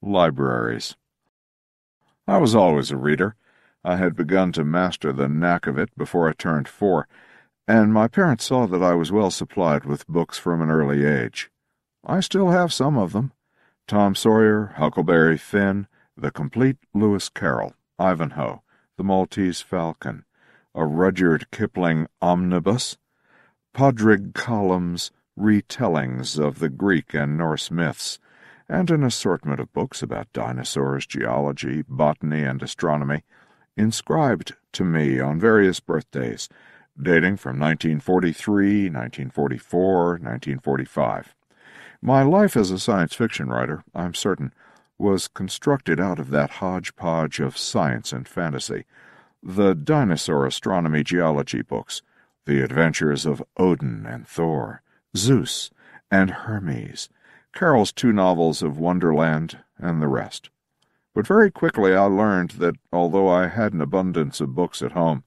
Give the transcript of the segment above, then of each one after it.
Libraries. I was always a reader. I had begun to master the knack of it before I turned four, and my parents saw that I was well supplied with books from an early age. I still have some of them Tom Sawyer, Huckleberry Finn, The Complete Lewis Carroll, Ivanhoe, The Maltese Falcon, a Rudyard Kipling omnibus, Padraig Colum's retellings of the Greek and Norse myths, and an assortment of books about dinosaurs, geology, botany, and astronomy, inscribed to me on various birthdays, dating from 1943, 1944, 1945. My life as a science fiction writer, I'm certain, was constructed out of that hodgepodge of science and fantasy. The dinosaur astronomy geology books, the adventures of Odin and Thor, Zeus and Hermes, Carroll's two novels of Wonderland, and the rest. But very quickly I learned that although I had an abundance of books at home,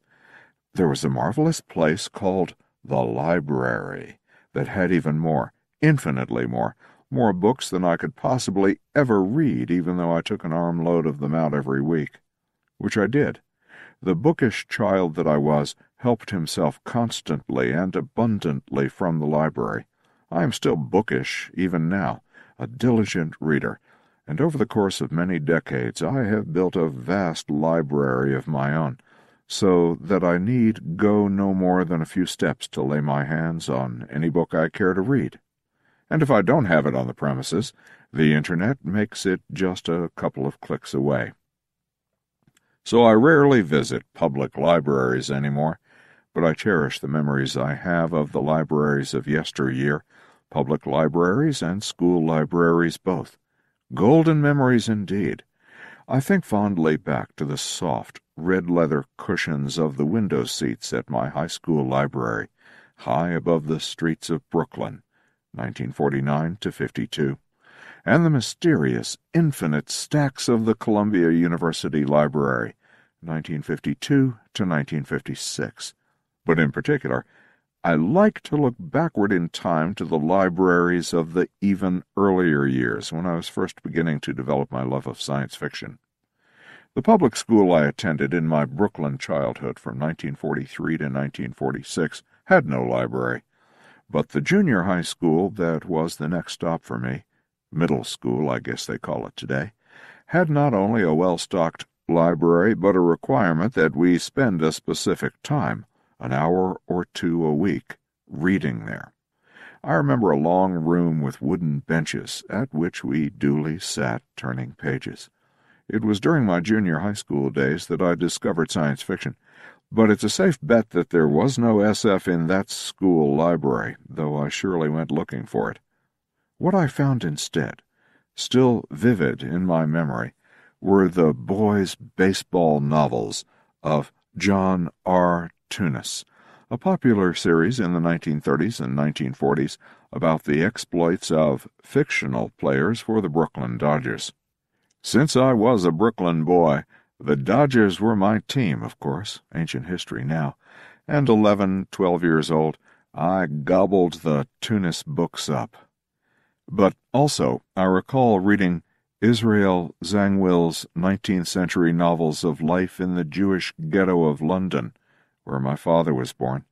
there was a marvelous place called the library that had even more, infinitely more, more books than I could possibly ever read, even though I took an armload of them out every week. Which I did. The bookish child that I was helped himself constantly and abundantly from the library. I am still bookish, even now, a diligent reader, and over the course of many decades I have built a vast library of my own, so that I need go no more than a few steps to lay my hands on any book I care to read. And if I don't have it on the premises, the Internet makes it just a couple of clicks away. So I rarely visit public libraries anymore, but I cherish the memories I have of the libraries of yesteryear public libraries and school libraries both. Golden memories indeed. I think fondly back to the soft, red leather cushions of the window seats at my high school library, high above the streets of Brooklyn, 1949 to 52, and the mysterious, infinite stacks of the Columbia University Library, 1952 to 1956. But in particular, I like to look backward in time to the libraries of the even earlier years when I was first beginning to develop my love of science fiction. The public school I attended in my Brooklyn childhood from 1943 to 1946 had no library, but the junior high school that was the next stop for me, middle school I guess they call it today, had not only a well stocked library but a requirement that we spend a specific time an hour or two a week, reading there. I remember a long room with wooden benches at which we duly sat turning pages. It was during my junior high school days that I discovered science fiction, but it's a safe bet that there was no SF in that school library, though I surely went looking for it. What I found instead, still vivid in my memory, were the boys' baseball novels of John R. Tunis, a popular series in the 1930s and 1940s about the exploits of fictional players for the Brooklyn Dodgers. Since I was a Brooklyn boy, the Dodgers were my team, of course, ancient history now, and eleven, twelve years old, I gobbled the Tunis books up. But also, I recall reading Israel Zangwill's 19th century novels of life in the Jewish ghetto of London, where my father was born,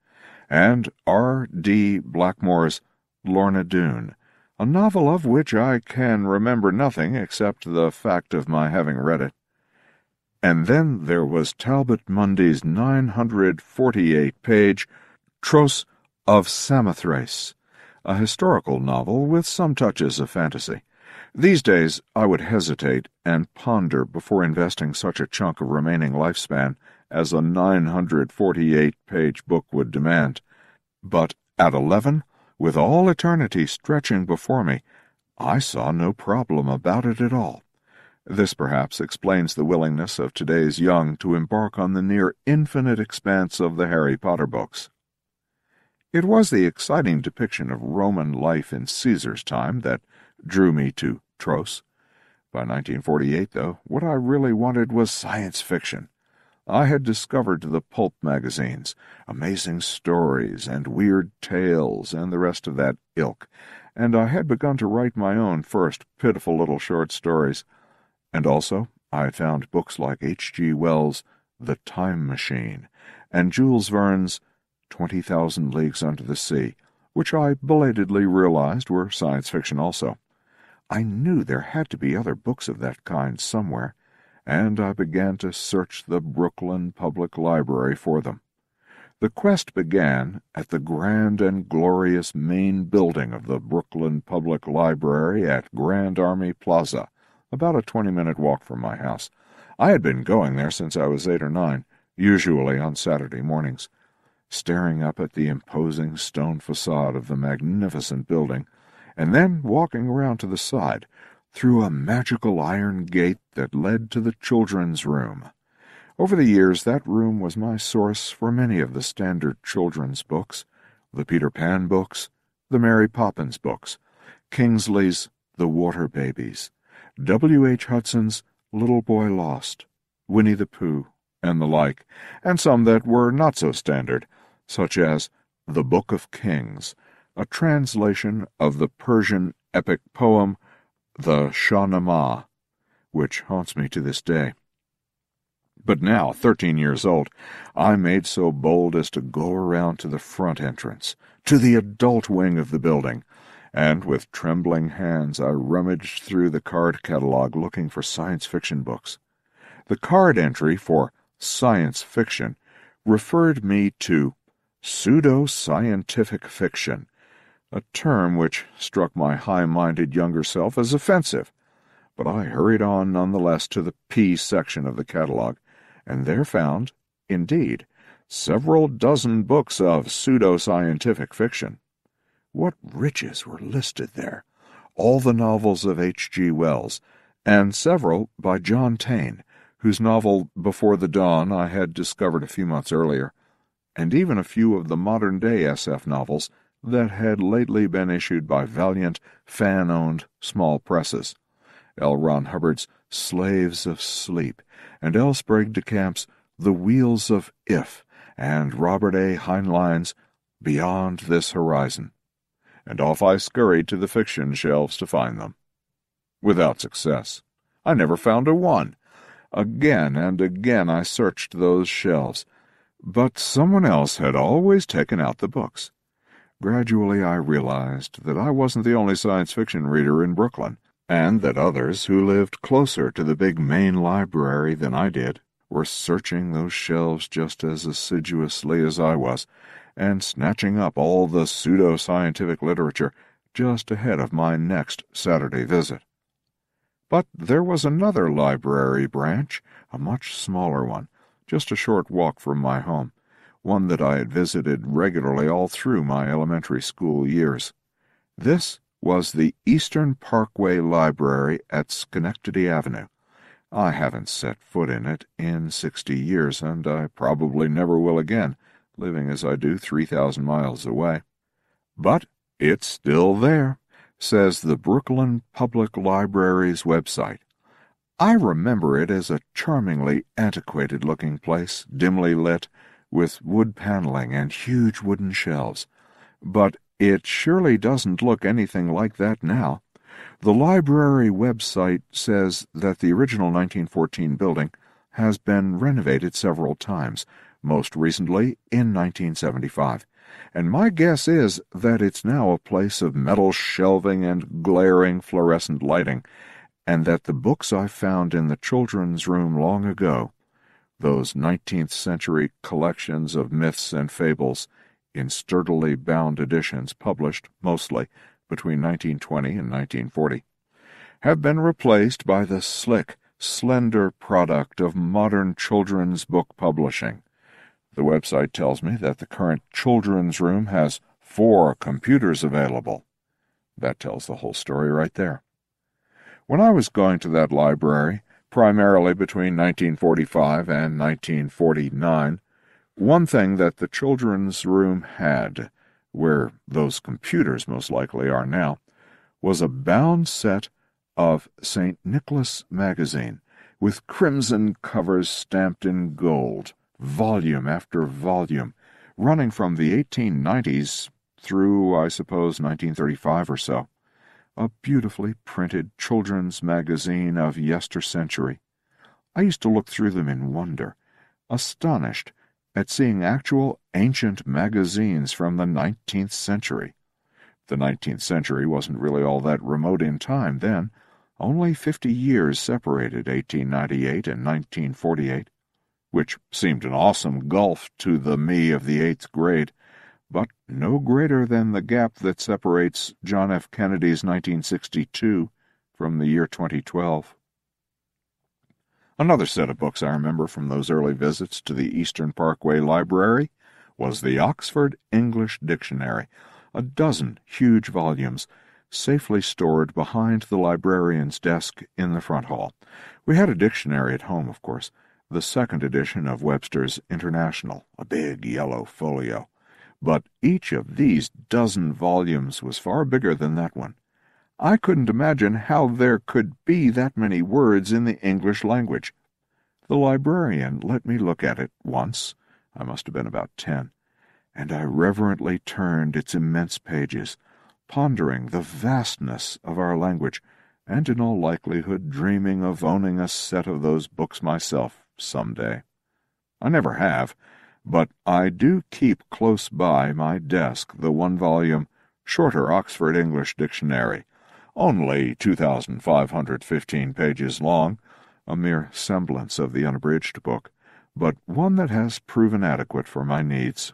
and R. D. Blackmore's Lorna Doone, a novel of which I can remember nothing except the fact of my having read it. And then there was Talbot Mundy's 948 page Tros of Samothrace, a historical novel with some touches of fantasy. These days I would hesitate and ponder before investing such a chunk of remaining lifespan as a 948 page book would demand. But at eleven, with all eternity stretching before me, I saw no problem about it at all. This perhaps explains the willingness of today's young to embark on the near infinite expanse of the Harry Potter books. It was the exciting depiction of Roman life in Caesar's time that drew me to Tros. By 1948, though, what I really wanted was science fiction. I had discovered the pulp magazines, amazing stories and weird tales and the rest of that ilk, and I had begun to write my own first pitiful little short stories. And also, I found books like H. G. Wells' The Time Machine and Jules Verne's Twenty Thousand Leagues Under the Sea, which I belatedly realized were science fiction also. I knew there had to be other books of that kind somewhere, and I began to search the Brooklyn Public Library for them. The quest began at the grand and glorious main building of the Brooklyn Public Library at Grand Army Plaza, about a twenty minute walk from my house. I had been going there since I was eight or nine, usually on Saturday mornings. Staring up at the imposing stone facade of the magnificent building, and then walking around to the side, through a magical iron gate that led to the children's room. Over the years, that room was my source for many of the standard children's books the Peter Pan books, the Mary Poppins books, Kingsley's The Water Babies, W. H. Hudson's Little Boy Lost, Winnie the Pooh, and the like, and some that were not so standard, such as The Book of Kings, a translation of the Persian epic poem The Shah-Namah, which haunts me to this day. But now, thirteen years old, I made so bold as to go around to the front entrance, to the adult wing of the building, and with trembling hands I rummaged through the card catalog looking for science fiction books. The card entry for science fiction referred me to pseudo-scientific fiction, a term which struck my high-minded younger self as offensive. But I hurried on none the less to the P section of the catalog, and there found, indeed, several dozen books of pseudo-scientific fiction. What riches were listed there! All the novels of H. G. Wells, and several by John Taine, whose novel Before the Dawn I had discovered a few months earlier, and even a few of the modern-day SF novels that had lately been issued by valiant, fan-owned small presses. L. Ron Hubbard's Slaves of Sleep, and L. Sprague de Camp's The Wheels of If, and Robert A. Heinlein's Beyond This Horizon. And off I scurried to the fiction shelves to find them. Without success. I never found a one. Again and again I searched those shelves, but someone else had always taken out the books. Gradually I realized that I wasn't the only science fiction reader in Brooklyn and that others who lived closer to the big main library than I did were searching those shelves just as assiduously as I was, and snatching up all the pseudo-scientific literature just ahead of my next Saturday visit. But there was another library branch, a much smaller one, just a short walk from my home, one that I had visited regularly all through my elementary school years. This was the Eastern Parkway Library at Schenectady Avenue. I haven't set foot in it in sixty years, and I probably never will again, living as I do three thousand miles away. But it's still there, says the Brooklyn Public Library's website. I remember it as a charmingly antiquated looking place, dimly lit, with wood paneling and huge wooden shelves. But it surely doesn't look anything like that now. The library website says that the original 1914 building has been renovated several times, most recently in 1975, and my guess is that it's now a place of metal shelving and glaring fluorescent lighting, and that the books I found in the children's room long ago, those 19th century collections of myths and fables, in sturdily bound editions published, mostly, between 1920 and 1940, have been replaced by the slick, slender product of modern children's book publishing. The website tells me that the current children's room has four computers available. That tells the whole story right there. When I was going to that library, primarily between 1945 and 1949, one thing that the children's room had, where those computers most likely are now, was a bound set of St. Nicholas magazine, with crimson covers stamped in gold, volume after volume, running from the 1890s through, I suppose, 1935 or so. A beautifully printed children's magazine of yester-century. I used to look through them in wonder, astonished at seeing actual ancient magazines from the nineteenth century. The nineteenth century wasn't really all that remote in time then, only fifty years separated 1898 and 1948, which seemed an awesome gulf to the me of the eighth grade, but no greater than the gap that separates John F. Kennedy's 1962 from the year 2012. Another set of books I remember from those early visits to the Eastern Parkway Library was the Oxford English Dictionary, a dozen huge volumes safely stored behind the librarian's desk in the front hall. We had a dictionary at home, of course, the second edition of Webster's International, a big yellow folio. But each of these dozen volumes was far bigger than that one. I couldn't imagine how there could be that many words in the English language. The librarian let me look at it once. I must have been about ten, and I reverently turned its immense pages pondering the vastness of our language, and in all likelihood dreaming of owning a set of those books myself some day. I never have, but I do keep close by my desk the one volume, shorter Oxford English Dictionary, only 2,515 pages long, a mere semblance of the unabridged book, but one that has proven adequate for my needs.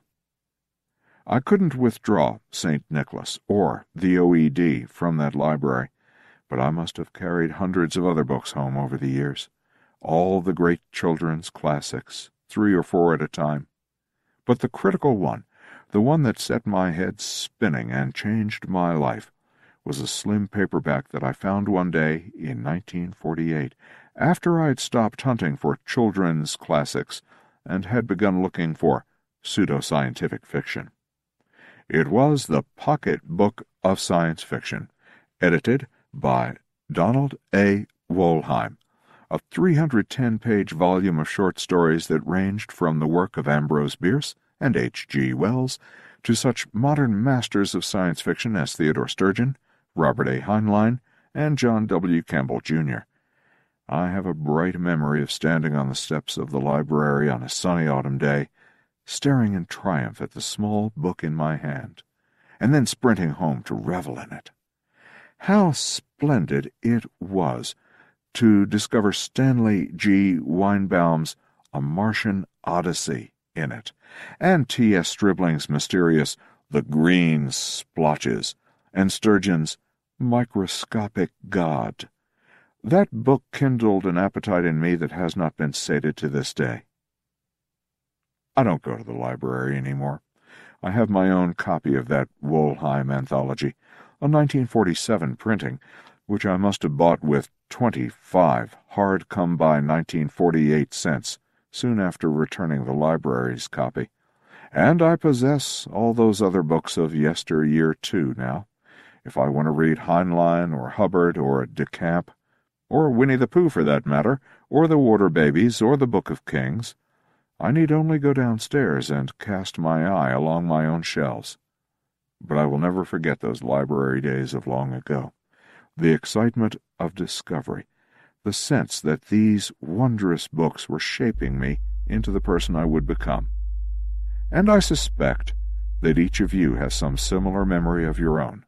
I couldn't withdraw St. Nicholas or the OED from that library, but I must have carried hundreds of other books home over the years, all the great children's classics, three or four at a time. But the critical one, the one that set my head spinning and changed my life, was a slim paperback that I found one day in 1948, after I had stopped hunting for children's classics and had begun looking for pseudo-scientific fiction. It was the Pocket Book of Science Fiction, edited by Donald A. Wollheim, a 310 page volume of short stories that ranged from the work of Ambrose Bierce and H. G. Wells to such modern masters of science fiction as Theodore Sturgeon, Robert A. Heinlein, and John W. Campbell, Jr. I have a bright memory of standing on the steps of the library on a sunny autumn day staring in triumph at the small book in my hand, and then sprinting home to revel in it. How splendid it was to discover Stanley G. Weinbaum's A Martian Odyssey in it, and T.S. Stribling's mysterious The Green Splotches, and Sturgeon's Microscopic God. That book kindled an appetite in me that has not been sated to this day. I don't go to the library any more. I have my own copy of that Wollheim anthology, a 1947 printing, which I must have bought with twenty-five hard come-by 1948 cents soon after returning the library's copy. And I possess all those other books of yesteryear, too, now. If I want to read Heinlein or Hubbard or De Camp, or Winnie the Pooh for that matter, or the Water Babies, or the Book of Kings, I need only go downstairs and cast my eye along my own shelves. But I will never forget those library days of long ago. The excitement of discovery, the sense that these wondrous books were shaping me into the person I would become. And I suspect that each of you has some similar memory of your own.